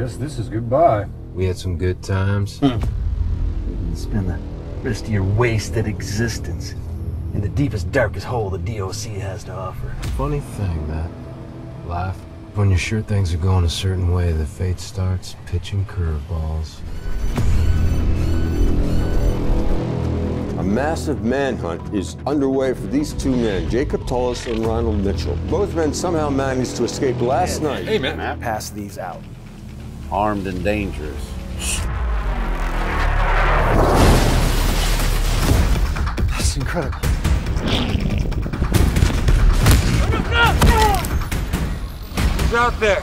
guess this is goodbye. We had some good times. Hmm. Spend the rest of your wasted existence in the deepest, darkest hole the DOC has to offer. Funny thing, that life. When you're sure things are going a certain way, the fate starts pitching curveballs. A massive manhunt is underway for these two men, Jacob Tullis and Ronald Mitchell. Both men somehow managed to escape last night. Hey, man. Pass these out. Armed and dangerous. That's incredible. He's out there?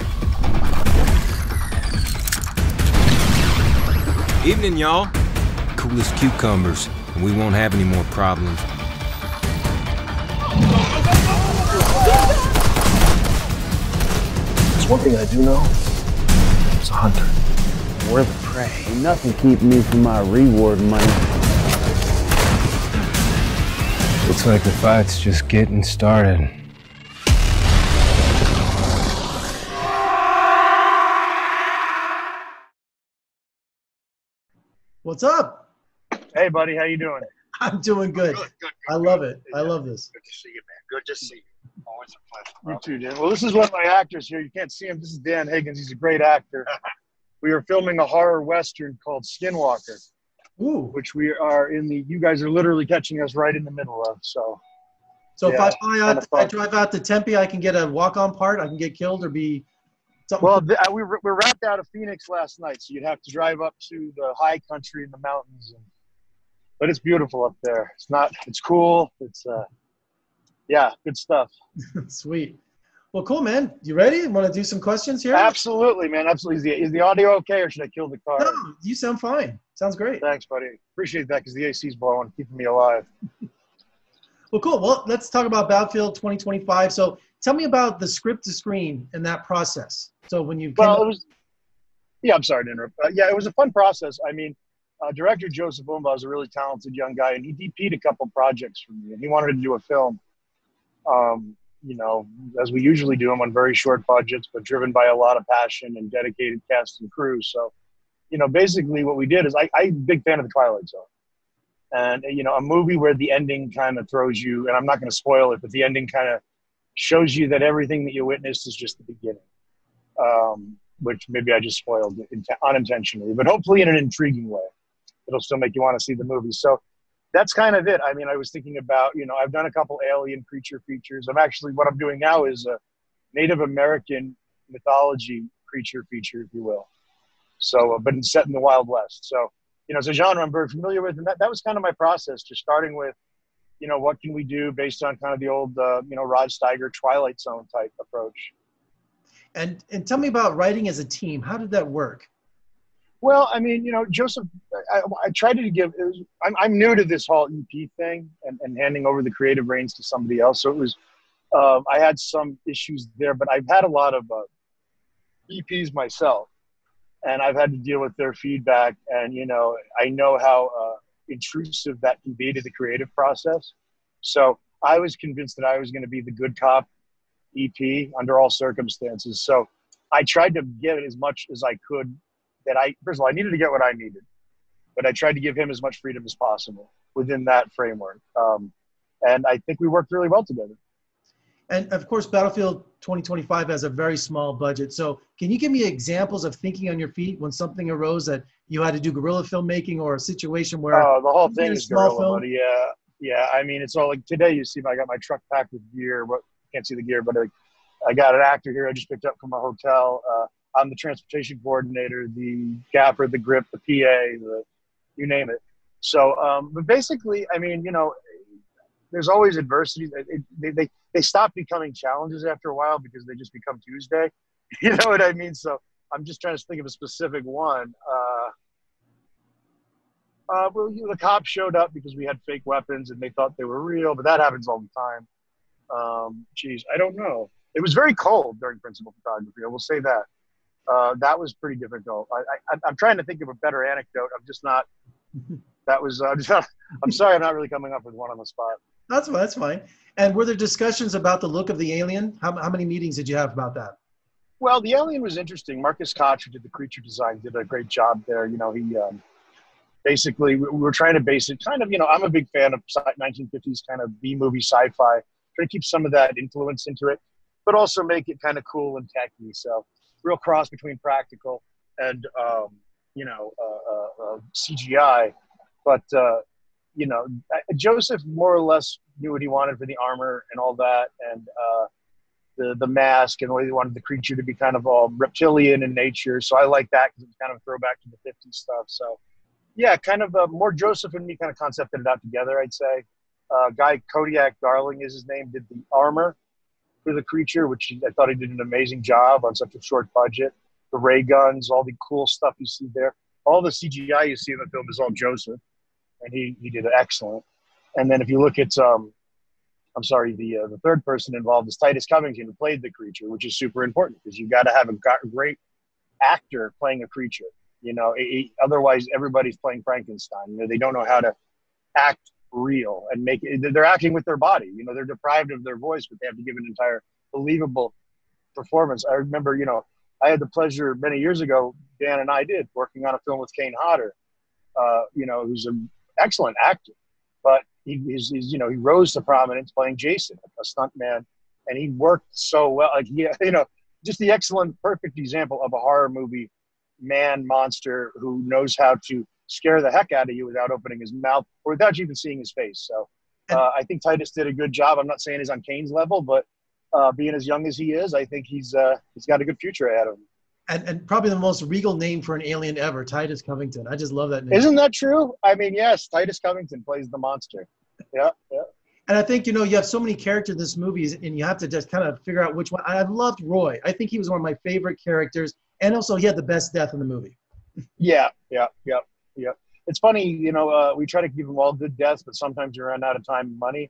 Evening, y'all. Cool as cucumbers, and we won't have any more problems. There's one thing I do know. It's a hunter. We're the prey. Ain't nothing keeping me from my reward money. Looks like the fight's just getting started. What's up? Hey, buddy, how you doing? I'm doing good. Good, good, I love it. I love this. Good to see you, man. Good to see you. Always a pleasure. You too, Dan. Well, this is one of my actors here. You can't see him. This is Dan Higgins. He's a great actor. we are filming a horror western called Skinwalker, Ooh. which we are in the. You guys are literally catching us right in the middle of. So, So if I fly out, if I drive out to Tempe, I can get a walk-on part. I can get killed or be something. well, th- uh, we were, we wrapped out of Phoenix last night, so you'd have to drive up to the high country in the mountains. And, but it's beautiful up there. It's not. It's cool. It's uh, yeah, good stuff. Sweet. Well, cool, man. You ready? Want to do some questions here? Absolutely, man. Absolutely. Is the, is the audio okay, or should I kill the car? No, you sound fine. Sounds great. Thanks, buddy. Appreciate that because the AC's blowing, keeping me alive. Well, cool. Well, let's talk about Battlefield 2025. So, tell me about the script to screen and that process. So, when you Well, it was. Yeah, I'm sorry to interrupt. Uh, yeah, it was a fun process. I mean, uh, director Joseph Mbah is a really talented young guy, and he DP'd a couple projects for me, and he wanted to do a film. Um, you know, as we usually do them on very short budgets, but driven by a lot of passion and dedicated cast and crew. So, you know, basically what we did is I, I'm a big fan of the Twilight Zone. And, you know, a movie where the ending kind of throws you, and I'm not going to spoil it, but the ending kind of shows you that everything that you witnessed is just the beginning. Um, which maybe I just spoiled int- unintentionally, but hopefully in an intriguing way. It'll still make you want to see the movie. So that's kind of it. I mean, I was thinking about, you know, I've done a couple alien creature features. I'm actually, what I'm doing now is a Native American mythology creature feature, if you will. So, uh, but it's set in the Wild West. So, you know, it's a genre I'm very familiar with. And that, that was kind of my process, just starting with, you know, what can we do based on kind of the old, uh, you know, Rod Steiger Twilight Zone type approach. and and tell me about writing as a team. How did that work? Well, I mean, you know, Joseph, I, I tried to give, was, I'm, I'm new to this whole EP thing and, and handing over the creative reins to somebody else. So it was, um, I had some issues there, but I've had a lot of uh, EPs myself and I've had to deal with their feedback. And, you know, I know how uh, intrusive that can be to the creative process. So I was convinced that I was going to be the good cop EP under all circumstances. So I tried to give it as much as I could that I first of all I needed to get what I needed, but I tried to give him as much freedom as possible within that framework. Um, and I think we worked really well together. And of course, Battlefield 2025 has a very small budget. So, can you give me examples of thinking on your feet when something arose that you had to do guerrilla filmmaking or a situation where Oh, the whole thing is guerrilla, film? buddy. Yeah, yeah. I mean, it's all like today. You see, I got my truck packed with gear. What can't see the gear, but like, I got an actor here. I just picked up from a hotel. Uh, I'm the transportation coordinator, the gaffer, the grip, the PA, the you name it. So, um, but basically, I mean, you know, there's always adversity. It, they, they they stop becoming challenges after a while because they just become Tuesday. You know what I mean? So I'm just trying to think of a specific one. Uh, uh, well, you know, the cops showed up because we had fake weapons and they thought they were real, but that happens all the time. Um, geez, I don't know. It was very cold during principal photography. I will say that. Uh, that was pretty difficult. I, I, I'm trying to think of a better anecdote. I'm just not. That was. Uh, just, I'm sorry, I'm not really coming up with one on the spot. That's fine. That's fine. And were there discussions about the look of the alien? How, how many meetings did you have about that? Well, the alien was interesting. Marcus Koch, who did the creature design, did a great job there. You know, he um, basically we we were trying to base it kind of. You know, I'm a big fan of 1950s kind of B movie sci-fi. Trying to keep some of that influence into it, but also make it kind of cool and techy. So, real cross between practical and um, you know uh, uh, uh, CGI. But uh, you know, Joseph more or less knew what he wanted for the armor and all that, and uh, the the mask, and what he wanted the creature to be kind of all reptilian in nature. So I like that because it's kind of a throwback to the '50s stuff. So yeah, kind of uh, more Joseph and me kind of concepted it out together. I'd say. Uh, guy Kodiak Darling is his name. Did the armor for the creature, which I thought he did an amazing job on such a short budget. The ray guns, all the cool stuff you see there, all the CGI you see in the film is all Joseph, and he he did excellent. And then if you look at um, I'm sorry, the uh, the third person involved is Titus Covington, who played the creature, which is super important because you've got to have a great actor playing a creature. You know, it, it, otherwise everybody's playing Frankenstein. You know, they don't know how to act real and make it. They're acting with their body. You know, they're deprived of their voice, but they have to give an entire believable performance. I remember, you know, I had the pleasure many years ago. Dan and I did working on a film with Kane Hodder. Uh, you know, who's an excellent actor, but he, he's, he's, you know, he rose to prominence playing Jason, a stuntman, and he worked so well. Like, he, you know, just the excellent, perfect example of a horror movie man monster who knows how to scare the heck out of you without opening his mouth or without you even seeing his face. So uh, I think Titus did a good job. I'm not saying he's on Kane's level, but uh, being as young as he is, I think he's uh, he's got a good future ahead of him. And, and probably the most regal name for an alien ever, Titus Covington. I just love that name. Isn't that true? I mean, yes, Titus Covington plays the monster. Yeah, yeah. And I think you know you have so many characters in this movie, and you have to just kind of figure out which one. I loved Roy. I think he was one of my favorite characters, and also he had the best death in the movie. yeah, yeah, yeah, yeah. It's funny, you know, uh, we try to give them all good deaths, but sometimes you run out of time and money.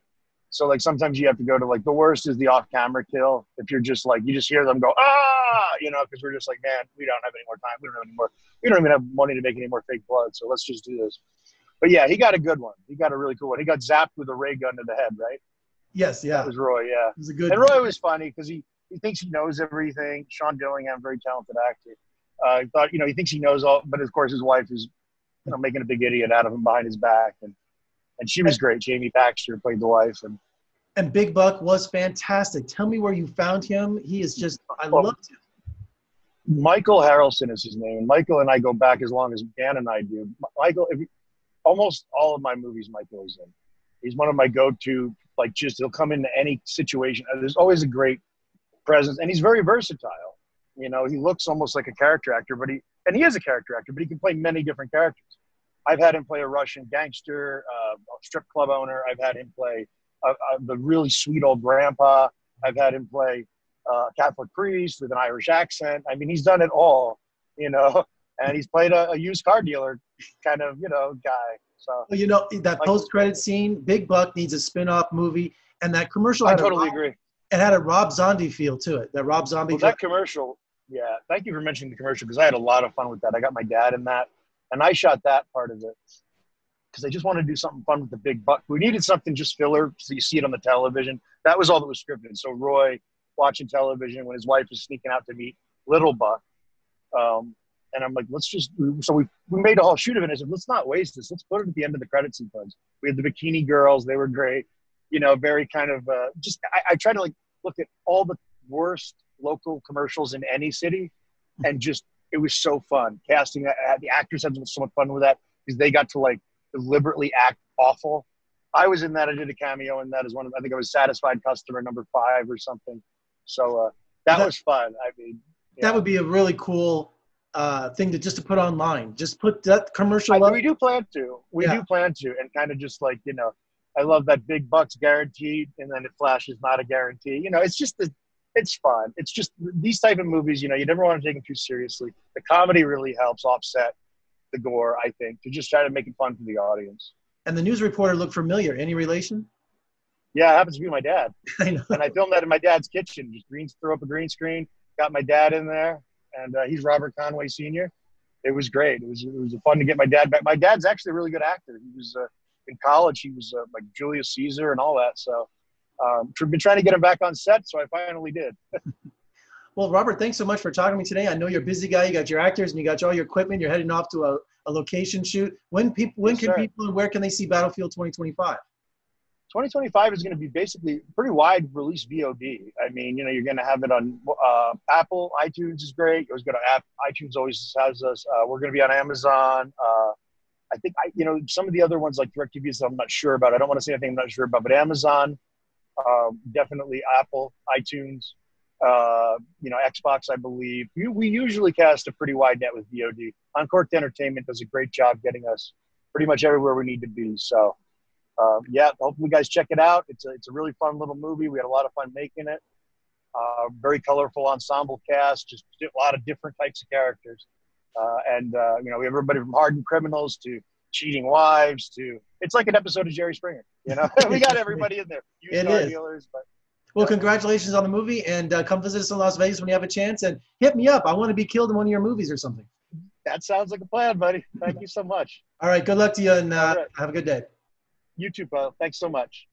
So like sometimes you have to go to like the worst is the off-camera kill. If you're just like you just hear them go ah, you know, because we're just like man, we don't have any more time. We don't have any more. We don't even have money to make any more fake blood. So let's just do this. But yeah, he got a good one. He got a really cool one. He got zapped with a ray gun to the head, right? Yes, yeah. That was Roy. Yeah, it was a good. And Roy was funny because he he thinks he knows everything. Sean Dillingham, very talented actor. Uh, thought you know he thinks he knows all, but of course his wife is you know making a big idiot out of him behind his back, and and she was great. Jamie Baxter played the wife, and and Big Buck was fantastic. Tell me where you found him. He is just I well, loved him. Michael Harrelson is his name. Michael and I go back as long as Dan and I do. Michael, if, almost all of my movies, Michael is in. He's one of my go-to. Like, just he'll come into any situation. Uh, there's always a great presence, and he's very versatile. You know, he looks almost like a character actor, but he and he is a character actor, but he can play many different characters. I've had him play a Russian gangster, uh, a strip club owner. I've had him play uh, uh, the really sweet old grandpa. I've had him play uh, Catholic priest with an Irish accent. I mean, he's done it all, you know. And he's played a, a used car dealer kind of, you know, guy. So well, you know that like, post-credit scene, Big Buck needs a spin-off movie, and that commercial. I totally agree. It had a Rob Zombie feel to it. That Rob Zombie. Well, that commercial. Yeah, thank you for mentioning the commercial because I had a lot of fun with that. I got my dad in that, and I shot that part of it because I just wanted to do something fun with the big buck. We needed something just filler so you see it on the television. That was all that was scripted. So Roy watching television when his wife is sneaking out to meet Little Buck. Um, and I'm like, let's just, so we, we made a whole shoot of it. I said, let's not waste this. Let's put it at the end of the credit sequence. We had the bikini girls. They were great. You know, very kind of, uh, just, I, I try to like look at all the worst local commercials in any city and just, it was so fun. Casting, uh, the actors had so much fun with that because they got to like deliberately act awful. I was in that. I did a cameo in that as one of, I think I was satisfied customer number five or something. So uh, that, that was fun. I mean, that would be a really cool uh, thing to just to put online. Just put that commercial. I, up. We do plan to. We yeah. do plan to, and kind of just like you know, I love that big bucks guaranteed, and then it flashes not a guarantee. You know, it's just the, it's fun. It's just these type of movies. You know, you never want to take them too seriously. The comedy really helps offset the gore, I think, to just try to make it fun for the audience. And the news reporter looked familiar. Any relation? Yeah, it happens to be my dad. I know. And I filmed that in my dad's kitchen. Just green, throw up a green screen, got my dad in there, and uh, he's Robert Conway Sr. It was great. It was it was fun to get my dad back. My dad's actually a really good actor. He was uh, in college. He was uh, like Julius Caesar and all that. So, um, been trying to get him back on set. So I finally did. Well, Robert, thanks so much for talking to me today. I know you're a busy guy. You got your actors and you got all your equipment. You're heading off to a, a location shoot. When people, when Yes, can sir. people and where can they see Battlefield 2025? 2025 is going to be basically pretty wide release VOD. I mean, you know, you're going to have it on uh, Apple, iTunes is great. It was going to app. iTunes always has us. Uh, we're going to be on Amazon. Uh, I think I, you know, some of the other ones like DirecTV, I'm not sure about. I don't want to say anything I'm not sure about, but Amazon, um, definitely Apple, iTunes, uh, you know, Xbox, I believe. We, usually cast a pretty wide net with VOD. Uncorked Entertainment does a great job getting us pretty much everywhere we need to be. So um, yeah, hopefully you guys check it out. It's a, it's a really fun little movie. We had a lot of fun making it. Uh, very colorful ensemble cast, just a lot of different types of characters. Uh, and, uh, you know, we have everybody from hardened criminals to cheating wives to, it's like an episode of Jerry Springer, you know, we got everybody in there. Used It is. dealers, but Well, Yeah. congratulations on the movie and uh, come visit us in Las Vegas when you have a chance and hit me up. I want to be killed in one of your movies or something. that sounds like a plan, buddy. Thank you so much. All right. Good luck to you and uh, right. have a good day. You too, pal. Thanks so much.